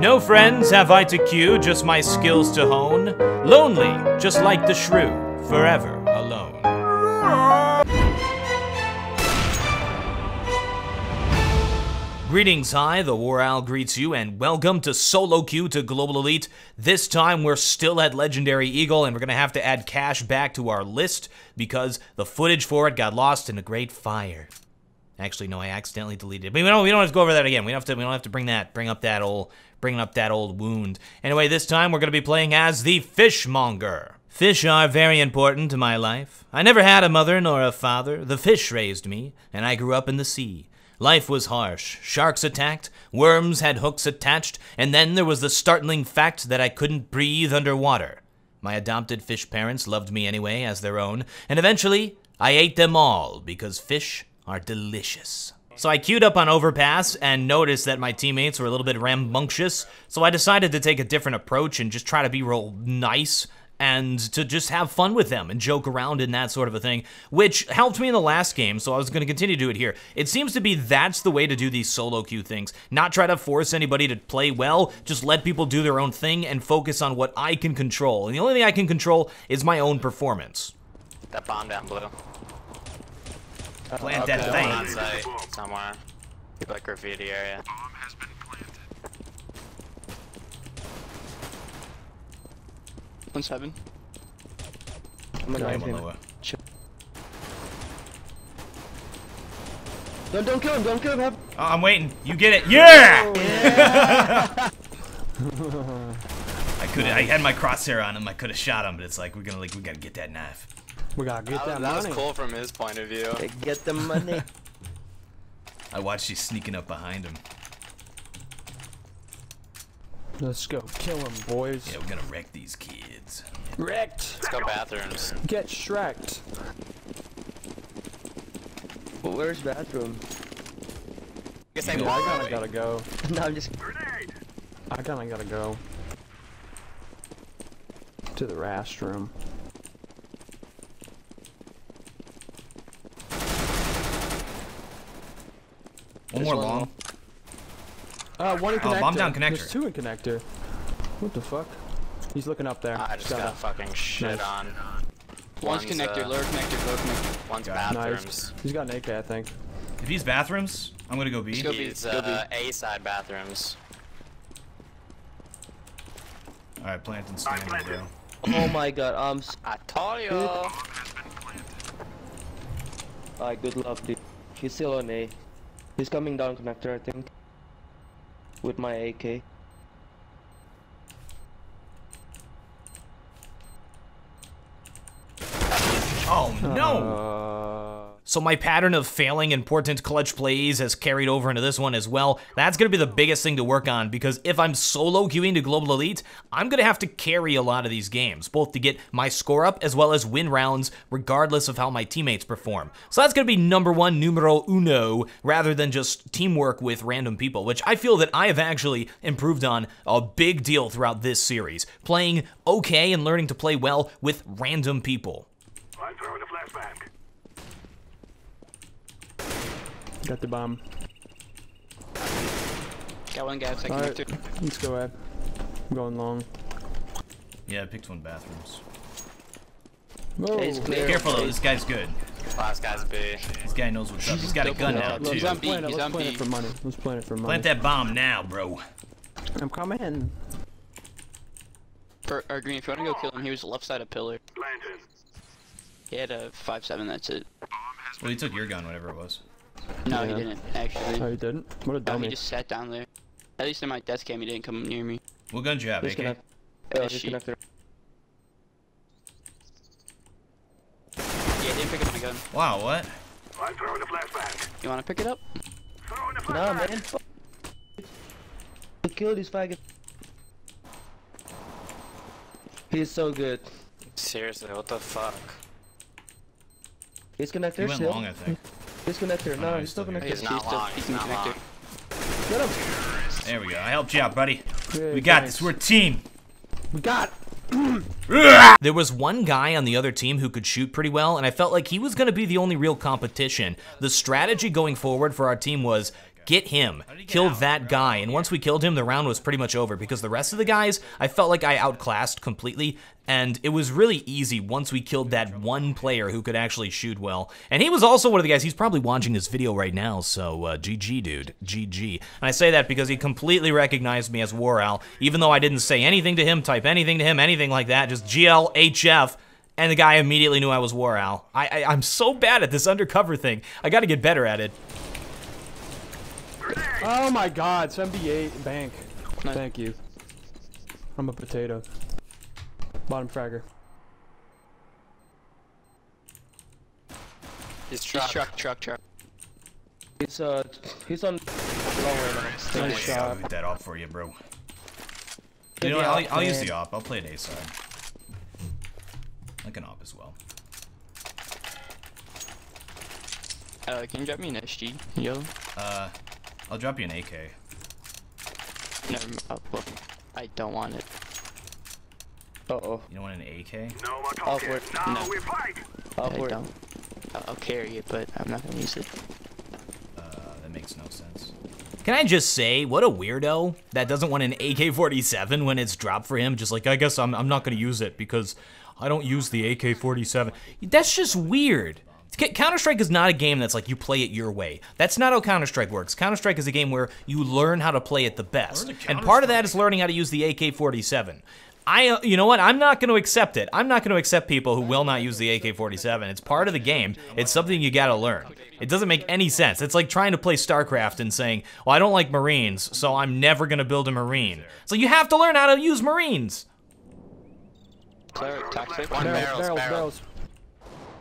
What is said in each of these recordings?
No friends have I to cue, just my skills to hone. Lonely, just like the shrew, forever alone. Greetings, hi, the War Owl greets you, and welcome to Solo Queue to Global Elite. This time we're still at Legendary Eagle, and we're gonna have to add Cache back to our list because the footage for it got lost in a great fire. Actually, no, I accidentally deleted it. But we don't, we don't have to go over that again. We don't have to, we don't have to bring that, bring up that old, bring up that old wound. Anyway, this time we're gonna be playing as the Fishmonger. Fish are very important to my life. I never had a mother nor a father. The fish raised me, and I grew up in the sea. Life was harsh. Sharks attacked, worms had hooks attached, and then there was the startling fact that I couldn't breathe underwater. My adopted fish parents loved me anyway as their own, and eventually I ate them all because fish are delicious. So I queued up on Overpass and noticed that my teammates were a little bit rambunctious, so I decided to take a different approach and just try to be real nice and to just have fun with them and joke around and that sort of a thing, which helped me in the last game, so I was going to continue to do it here. It seems to be that's the way to do these solo queue things. Not try to force anybody to play well, just let people do their own thing and focus on what I can control. And the only thing I can control is my own performance. That bomb down blue. Plant that thing. on site somewhere. Like graffiti area. One seven. I'm gonna Okay, knife one lower. Don't, don't kill him, don't kill him. Have... Oh, I'm waiting. You get it. Yeah! Oh, I could I had my crosshair on him. I could have shot him, but it's like we're gonna like we gotta get that knife. We gotta get That, that, was, that was cool from his point of view. Get the money. I watched you sneaking up behind him. Let's go kill him, boys. Yeah, we're gonna wreck these kids. Wrecked. Let's go bathrooms. Get shreked. But where's bathroom? I guess I You I kinda gotta go. no, I'm just. Grenade! I kinda gotta go. To the restroom. One more one long. Uh, one in Oh, connector. bomb down connector. There's two in connector. What the fuck? He's looking up there. I just Got got it. fucking shit Nice. on. One's connector, uh, lower connector, lower connector. One's bathrooms. Nice. He's got an AK, I think. If he's bathrooms, I'm gonna go B. Let's go B. He's Go B. uh, A side bathrooms. All right, plant and stand, bro. Oh my god, um. s- I told you. Alright, good luck, dude. He's still on A. He's coming down connector, I think. With my AK. Oh no! Uh, So my pattern of failing important clutch plays has carried over into this one as well. That's gonna be the biggest thing to work on because if I'm solo queuing to Global Elite, I'm gonna have to carry a lot of these games, both to get my score up as well as win rounds, regardless of how my teammates perform. So that's gonna be number one, numero uno, rather than just teamwork with random people, which I feel that I have actually improved on a big deal throughout this series, playing okay and learning to play well with random people. I'm throwing a flashbang. Got the bomb. Got one guy, second Alright, connector. let's go ahead. I'm going long. Yeah, I picked one bathrooms. Whoa. A's clear. Careful though, this guy's good. Last guy's B. This guy knows what's up. He's got a gun now Double Let's too. on B, plan it, he's let's on B. it for money. Let's plan it for money. Plant that bomb now, bro. I'm coming. Per, or green, if you want to go kill him, he was left side of pillar. Planted. He had a five seven. That's it. Well, he took your gun, whatever it was. No, Yeah. he didn't actually. Oh, you didn't? What a No, he just sat down there. At least in my death cam, he didn't come near me. What gun do you have, He's AK? connect. Oh, he's she- connector. Yeah, he didn't pick up my gun. Wow, what? I'm throwing a flashbang. You want to pick it up? Throwing a Nah, flashbang. man. fuck. Kill this faggot. He's so good. Seriously, what the fuck? He's He connector went still. long, I think. He's connector. Oh, No, he's he's still connected. He's not still- long, he's he's in not connector. long. Get him. There we go. I helped you out, buddy. Yay, We got thanks. this. We're a team. We got. There was one guy on the other team who could shoot pretty well, and I felt like he was going to be the only real competition. The strategy going forward for our team was get him, kill that guy. And once we killed him, the round was pretty much over because the rest of the guys, I felt like I outclassed completely. And it was really easy once we killed that one player who could actually shoot well. And he was also one of the guys, he's probably watching this video right now, so uh, GG, dude. GG. And I say that because he completely recognized me as War Owl, even though I didn't say anything to him, type anything to him, anything like that, just GLHF and the guy immediately knew I was War Owl. I, I I'm so bad at this undercover thing. I got to get better at it. Oh my god, 78 bank. Nice. Thank you. I'm a potato. Bottom fragger. He's He's truck. truck, truck, truck. He's uh, he's on long way now. Nice I'll shot. that op for you, bro. You know what? I'll, I'll use the op. I'll play an A side. I can op as well. Uh, can you drop me an SG? Yo. Uh, I'll drop you an AK. Never mind. Oh, I don't want it. Uh oh. You don't want an AK? No more talking. Upward. Now No. we fight. I don't. I'll, I'll carry it, but I'm not gonna use it. Uh, that makes no sense. Can I just say, what a weirdo that doesn't want an AK-47 when it's dropped for him? Just like, I guess I'm, I'm not going to use it because I don't use the AK-47. That's just weird. Counter-Strike is not a game that's like you play it your way. That's not how Counter-Strike works. Counter-Strike is a game where you learn how to play it the best. And part of that is learning how to use the AK-47. I, uh, you know what? I'm not going to accept it. I'm not going to accept people who will not use the AK-47. It's part of the game. It's something you got to learn. It doesn't make any sense. It's like trying to play StarCraft and saying, "Well, I don't like Marines, so I'm never going to build a Marine." So you have to learn how to use Marines. Sorry, toxic. One Barrels, barrels, barrels, barrels. barrels.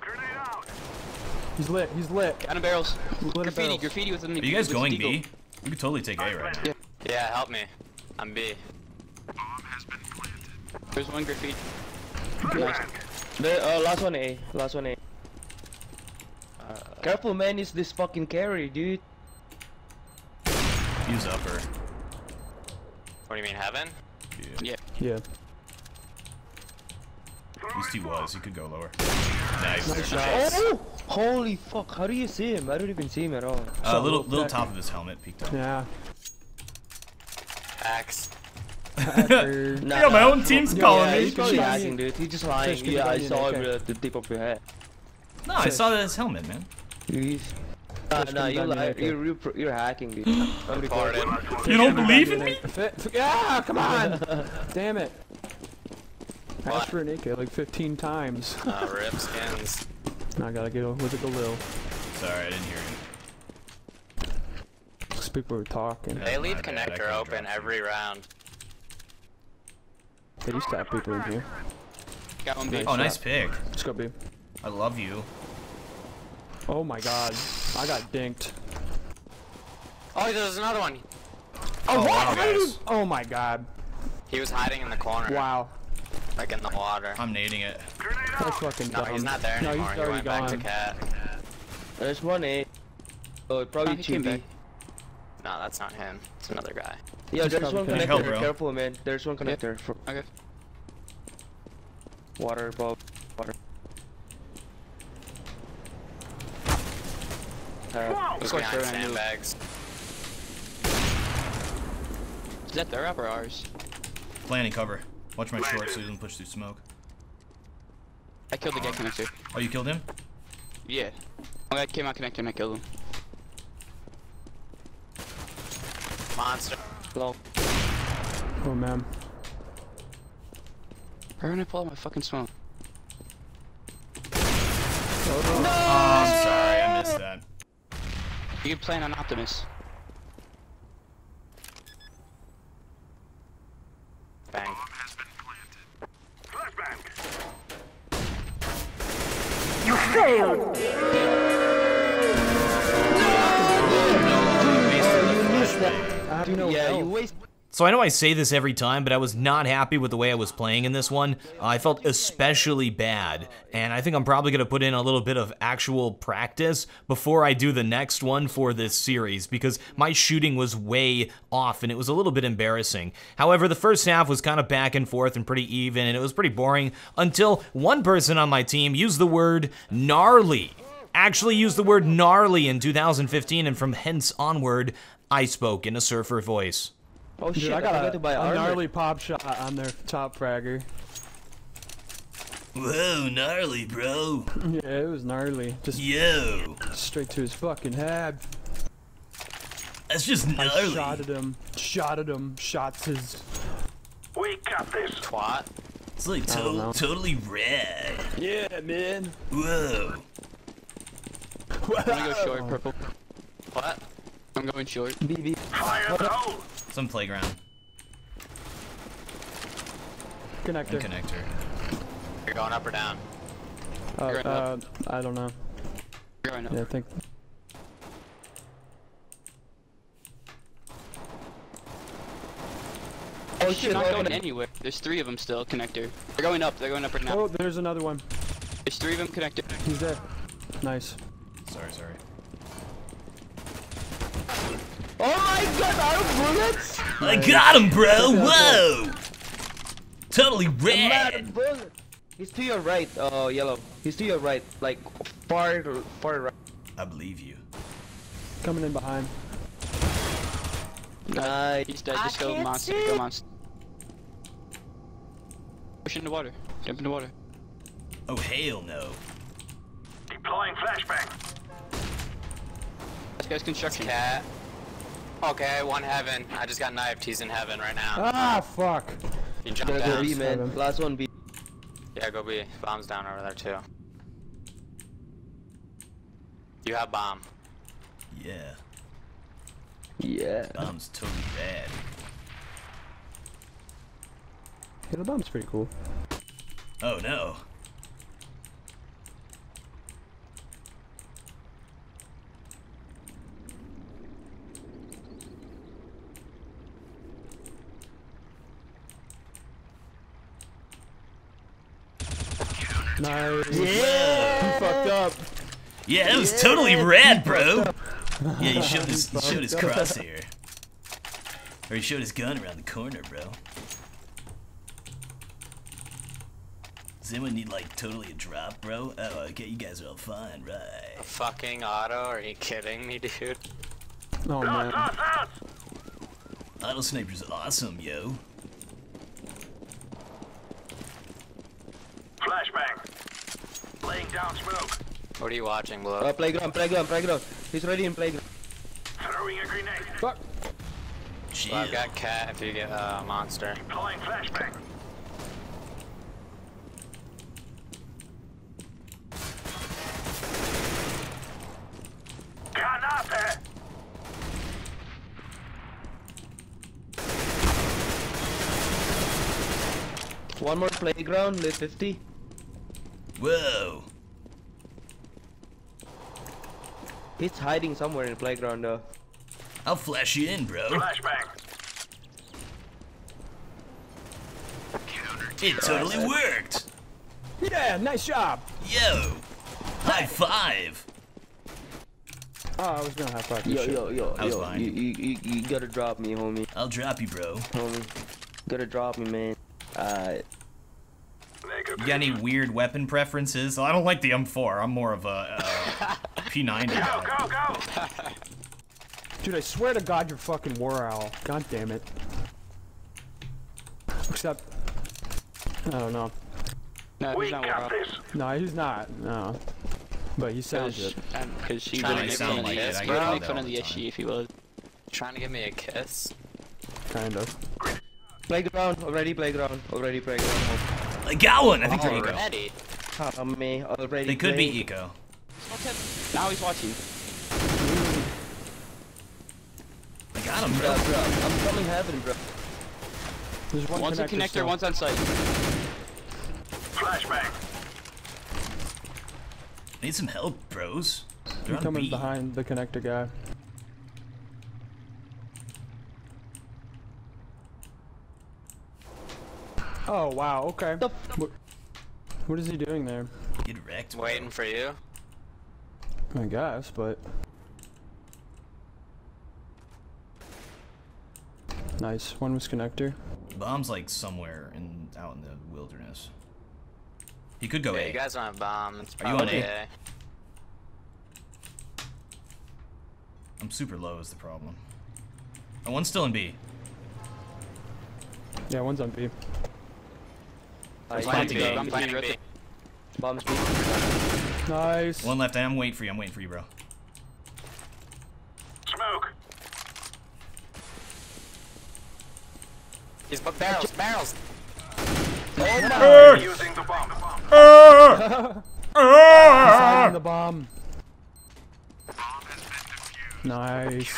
Grenade out. He's lit, he's lit. Got him barrels. Lit Graffiti, barrels. graffiti with the Are you guys going B? We could totally take A right now. Yeah, help me. I'm B. There's one graffiti. The uh, last one A. Last one A. Careful, man. It's this fucking carry, dude. Use upper. What do you mean, heaven? Yeah. Yeah. At least he was. He could go lower. Nice. Nice shot. Oh! Holy fuck! How do you see him? I don't even see him at all. Uh, So, little little back- top of his helmet peeked up. Yeah. Axe. Hacker. Nah, Yeah, my nah. own team's Yeah, calling yeah, me. He's probably Just hacking, dude. He's just lying. Just 'cause Yeah, I saw me him in at the tip of your head. No, I saw his helmet, man. He's... Nah, Just nah, you lie. You're, you're, you're hacking, dude. I'm recording. Reported. You don't believe in me? Yeah, come on! Damn it. I What? asked for an AK like 15 times. Uh, rip skins. Now I gotta get a look at the lil. Sorry, I didn't hear you. Because people were talking. They leave my bad, I connector open dropped every round. They just tap people in here. Got one B. Oh, nice pick. Let's go, B. I love you. Oh my god. I got dinked. Oh, there's another one. Oh, oh wow, guys. Oh my god. He was hiding in the corner, Wow. like in the water. I'm nading it. That's fucking No, he's not there No, anymore. he's he already went back to gone. cat. There's one A. Oh, probably Oh, two B. back. No, that's not him. It's another guy. Yeah, there's probably one connector. Hell, bro. Careful, man. There's one connector. For Okay. water above. Water. Uh, Who's course, behind on sandbags? Is that their up or ours? Planning cover. Watch my short so he doesn't push through smoke. I killed the guy connector. Oh, you killed him? Yeah. Oh, I guy came out connector and I killed him. Monster. long. Oh man. Where did I pull out my fucking smoke? Oh, I'm sorry. I missed that. You can plan on Optimus. Bang. Flashbang. I have no Yeah, you health. waste. So I know I say this every time, but I was not happy with the way I was playing in this one. Uh, I felt especially bad, and I think I'm probably going to put in a little bit of actual practice before I do the next one for this series, because my shooting was way off and it was a little bit embarrassing. However, the first half was kind of back and forth and pretty even, and it was pretty boring until one person on my team used the word gnarly. actually used the word gnarly in 2015, and from hence onward, I spoke in a surfer voice. Oh Dude, shit, I got forgot a, to buy a armor. gnarly pop shot on their top fragger. Whoa, gnarly, bro. Yeah, it was gnarly. Just Yo, straight to his fucking head. that's just gnarly. I shot at him. Shot at him. Shots his. We got this. Twat. It's like I totally red. Yeah, man. Whoa. I'm gonna go short, purple. What? I'm going short. BB. Fire in the hole. Some playground Connector. and connector. You're going up or down? Uh, Going uh, up. I don't know. Going up. Yeah, I think. Oh Shit, shit, not we're going gonna- anywhere. There's three of them still, connector. They're going up, they're going up right now. Oh, there's another one. There's three of them, connector. He's dead. Nice. Sorry, sorry. Oh my god, out of bullets! I got him, bro. Whoa. Totally I'm out of bullets! He's to your right, uh, yellow. He's to your right, like far, far right. I believe you. Coming in behind. Nice. He's dead, just go monster, go monster. Push in the water. Jump in the water. Oh hell no. Deploying flashbang. This guy's construction. Cat. Okay, one heaven. I just got knifed. He's in heaven right now. Ah, fuck. He jumped Gotta go down. B, man. Seven. Last one B. Yeah, go B. Bomb's down over there too. You have bomb. Yeah. Yeah. Bomb's totally rad. Yeah, the bomb's pretty cool. Oh no. Nice. Yeah. fucked up. Yeah, that was totally rad, bro. Yeah, he showed his he showed his crosshair. Or he showed his gun around the corner, bro. Does anyone need like totally a drop, bro? Oh, okay, you guys are all fine, right? A fucking auto? Are you kidding me, dude? Oh man. Lost, lost. Auto sniper's awesome, yo. Flashbang. Laying down smoke. What are you watching, Blue? Uh, playground, playground, playground. He's ready in playground. Throwing a grenade. Fuck. Chill. Well, I've got cat if you get a uh, monster. Deploying flashbang. One more playground, lit 50. Whoa. He's hiding somewhere in the playground though. I'll flash you in, bro. Flashbang. It totally worked. Yeah, nice job. Yo. High five. Oh, I was gonna high five. you Yo, yo, yo, That was yo. fine. You, you, you, you gotta drop me, homie. I'll drop you, bro. Homie. Gotta drop me, man. Alright. Mega You got any weird weapon preferences? I don't like the M4. I'm more of a uh, P90 Go, go, go. Dude, I swear to God, you're fucking War Owl. God damn it. Except, I don't know. No, We he's not got well. this. No, he's not. No. But he sounds Because um, it. because he Trying would to make sound fun of like the it, I he would that make fun of the the time. SG if he was. Trying to give me a kiss? Kind of. Playground, already playground, already playground. I got one. I think they're eco. Already? Homie, already They could be playing. eco. Now he's watching. I got him, Bro, bro. bro, I'm coming heaven, bro. There's one One's a connector, connector, still. one's on site. Flashbang. Need some help, bros. They're I'm coming B. behind the connector guy. Oh wow, okay. The What, what is he doing there? Get wrecked. Waiting for you? I guess, but nice. One was connector. Bomb's like somewhere in out in the wilderness. He could go Yeah, A. you guys don't have bomb. It's Are you on probably A? A. I'm super low is the problem. Oh, one's still in B. Yeah, one's on B. I Planting see B. the I'm planting B. bombs B. Nice. One left. I'm waiting for you. I'm waiting for you, bro. Smoke. He's but barrels, barrels. Oh using the bomb. Finding the bomb. Nice.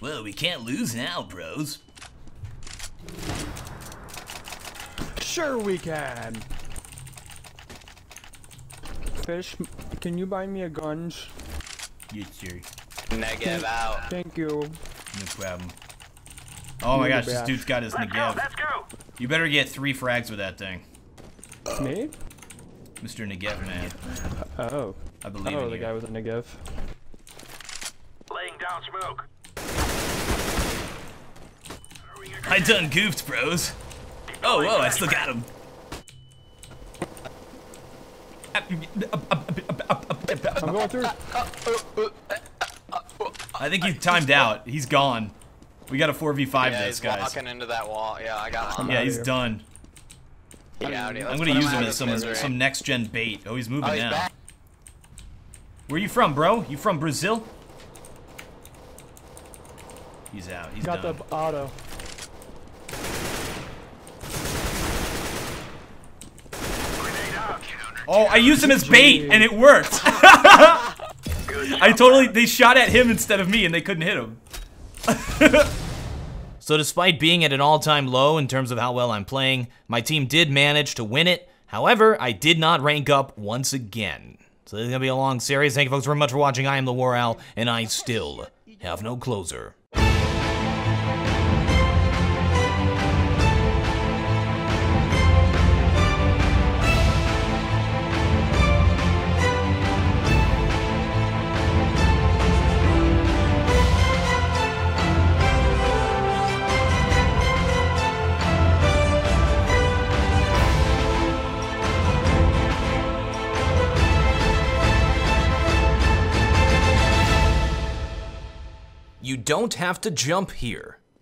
Well, we can't lose now, bros. Sure we can. Fish, can you buy me a guns? Yes, sir. Negative out. Thank you. No problem. Oh my gosh, this dude's got his Let's go. Negev. Let's go. You better get three frags with that thing. Me? Mr. Negev, man. Oh. I believe Oh, in the you. guy with a Negev. Laying down smoke. Throwing a I done goofed, bros. Oh, whoa, I still got him. I'm going through. I think he timed out. He's gone. We got a 4v5 Yeah, this, he's guys. walking into that wall. Yeah, I got him. Yeah, he's here. done. Yeah, I'm gonna use him as some some next gen bait. Oh, he's moving Oh, he's now. back. Where you from, bro? You from Brazil? He's out. He's Got done. the auto. grenade out. Oh, I used him as bait and it worked. I totally they shot at him instead of me and they couldn't hit him. so despite being at an all-time low in terms of how well I'm playing, my team did manage to win it. However, I did not rank up once again. So this is gonna be a long series. Thank you folks very much for watching. I am the War Owl, and I still have no closer. You don't have to jump here.